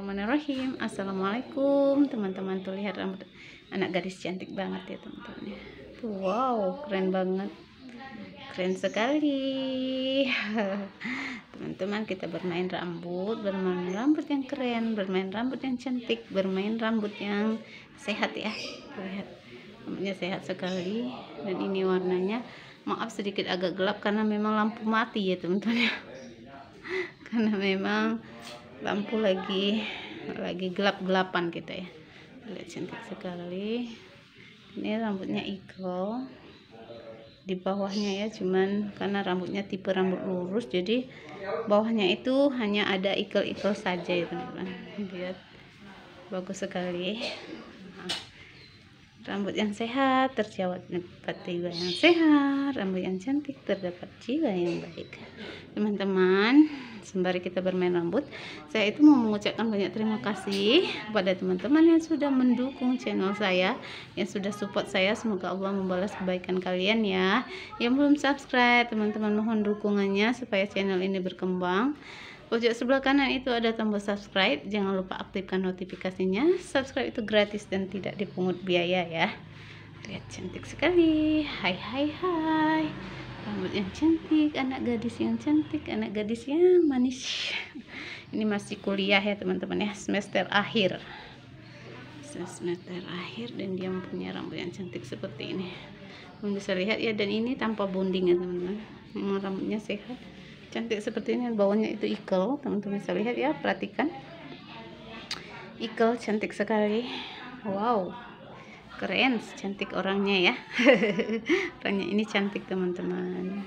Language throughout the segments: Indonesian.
Bismillahirrahmanirrahim. Assalamualaikum teman-teman tuh lihat rambut anak gadis cantik banget ya teman-teman wow keren banget. Keren sekali. Teman-teman kita bermain rambut bermain rambut yang keren bermain rambut yang cantik bermain rambut yang sehat ya. Lihat rambutnya sehat sekali. Dan ini warnanya maaf sedikit agak gelap karena memang lampu mati ya teman-teman ya. Karena memang lampu lagi lagi gelap-gelapan kita ya. Lihat cantik sekali. Ini rambutnya iko di bawahnya ya cuman karena rambutnya tipe rambut lurus jadi bawahnya itu hanya ada ikel-ikel saja ya teman-teman. Lihat. Bagus sekali. Nah, rambut yang sehat terdapat jiwa yang sehat. Rambut yang cantik terdapat jiwa yang baik. Teman-teman sembari kita bermain rambut saya itu mau mengucapkan banyak terima kasih kepada teman-teman yang sudah mendukung channel saya yang sudah support saya. Semoga Allah membalas kebaikan kalian ya. Yang belum subscribe teman-teman mohon dukungannya supaya channel ini berkembang. Pojok sebelah kanan itu ada tombol subscribe. Jangan lupa aktifkan notifikasinya. Subscribe itu gratis dan tidak dipungut biaya ya. Lihat cantik sekali. Hai hai hai rambut yang cantik anak gadis yang cantik anak gadis yang manis. Ini masih kuliah ya teman-teman ya semester akhir. Semester akhir dan dia mempunyai rambut yang cantik seperti ini. Kamu bisa lihat ya dan ini tanpa bonding ya teman-teman. Rambutnya sehat. Cantik seperti ini bawahnya itu ikel teman-teman bisa lihat ya perhatikan. Ikel cantik sekali. Wow keren cantik orangnya ya. Orangnya ini cantik teman-teman.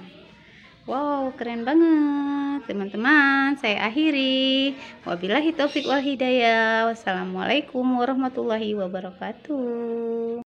Wow keren banget teman-teman. Saya akhiri. Wabillahi taufik wal hidayah. Wassalamualaikum warahmatullahi wabarakatuh